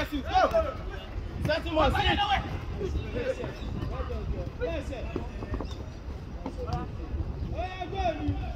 bless you. Go. Set him on. Sit. Listen. Listen. Listen.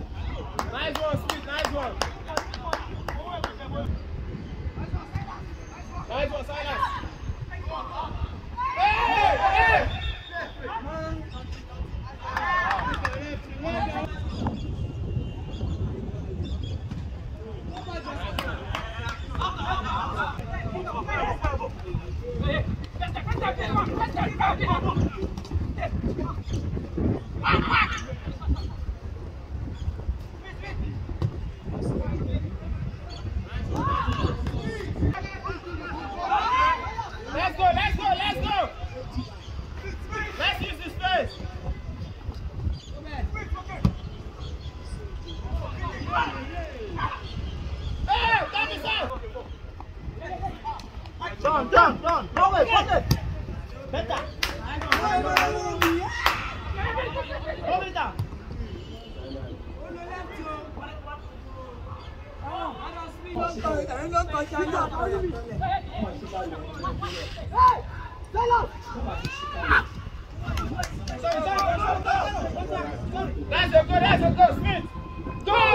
That's a good, that's a good Smith. Go!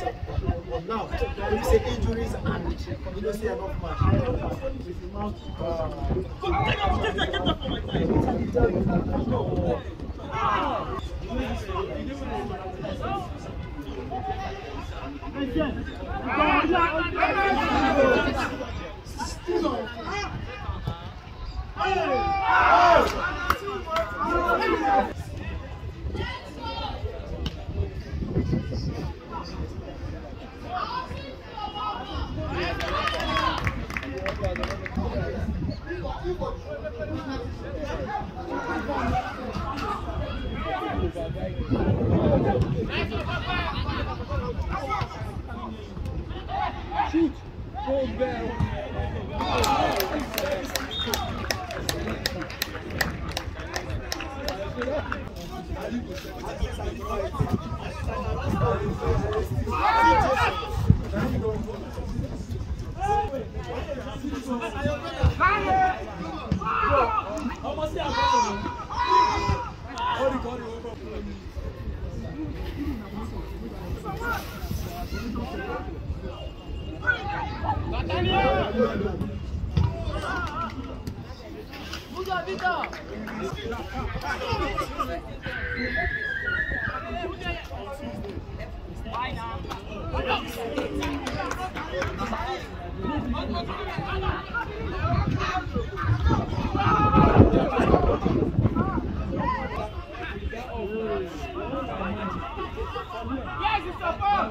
Now, you say injuries and you don't see enough match. Chute! Gol, Bel! Vai, If you not, Nathaniel! Yes, it's a ball!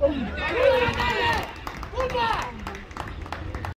哦。